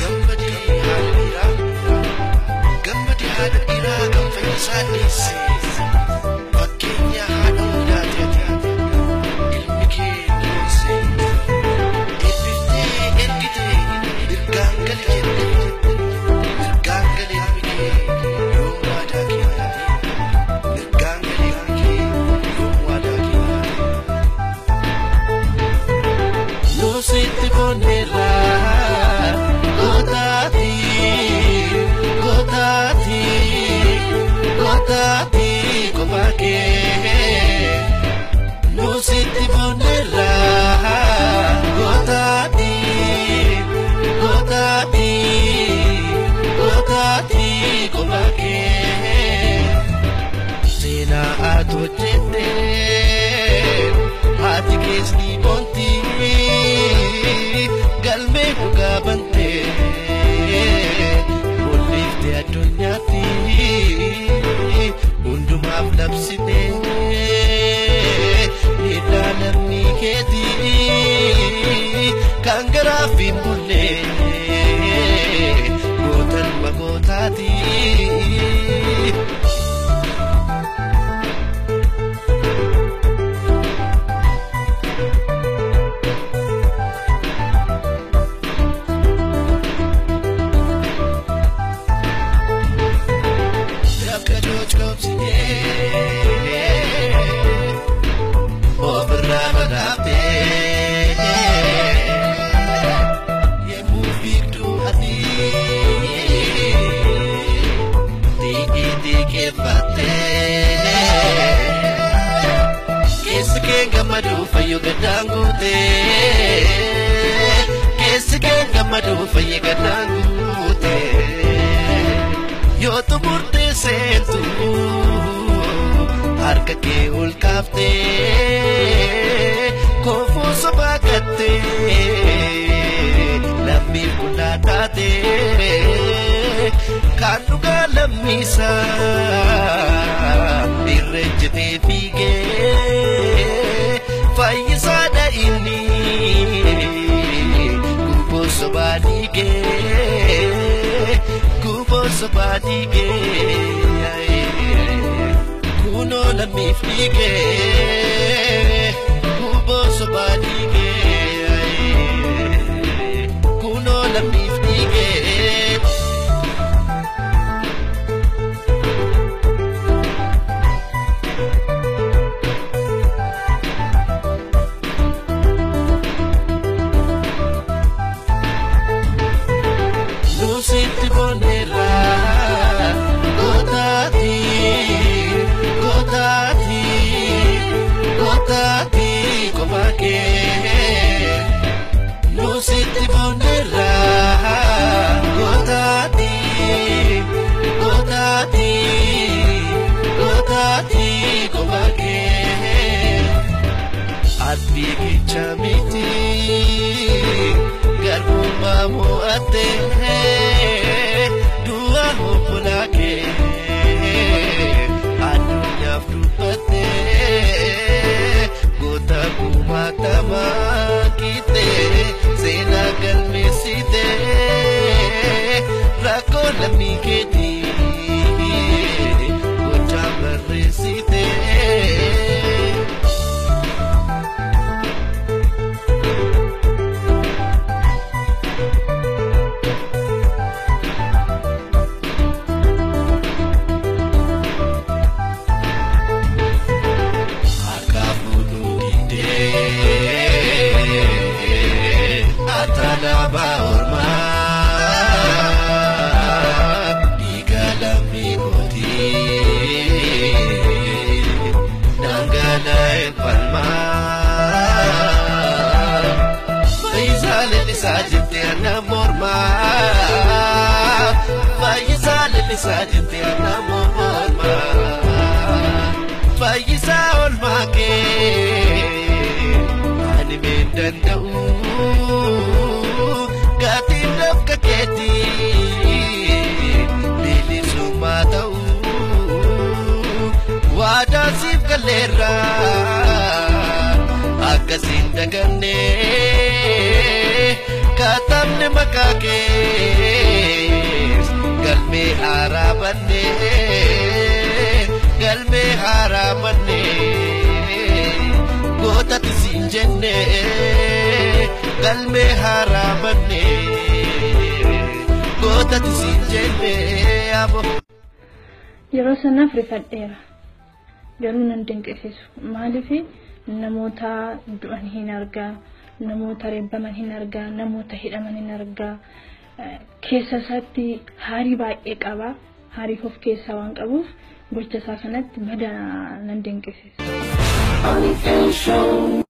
Gammadii haadha dhiiraa Gammadii haadha dhiiraa kan fayyisaa dhiyeesse City Bonnet kan garaaf kee gammaduu fayyo gaddaan guutee keessi kee gammaduu fayyo gaddaan guutee. yoo xumurtee seentu harka kee ol kaaftee koofuu sobaa gattee lammiif qullaa taatee kan dhugaa lammiisaa irreenjitee fiigee gubboo sobaa dhiigee kunoo lammiif dhiigee gootaati kophaa kee Arbii kicha miti garbummaa mo'attee lalisaa jettee anna mormaa. Fayyisaa lalisaa jettee anna mormaa. fayyisaa olmaa kee ani meen danda'u. Gaatiin dafka keetii bilisummaa ta'u. Waadaa siif galleerraa akkasiin dagannee katabne maqaa kees galmee haaraa bannee galmee haaraa bannee gootatti siin jenne galmee haaraa bannee gootatti siin jenne abo. Yeroo sanaaf rifadheera. Garuu nan dinqisiisu. Maaliif namoota du'an hin argaa, namoota reebbaman hin argaa, namoota hidhaman hin argaa. Keessa isaatti haarii baay'ee qaba. Haarii of keessaa waan qabuuf gocha isaa kanatti badaa nan dinqisiisa.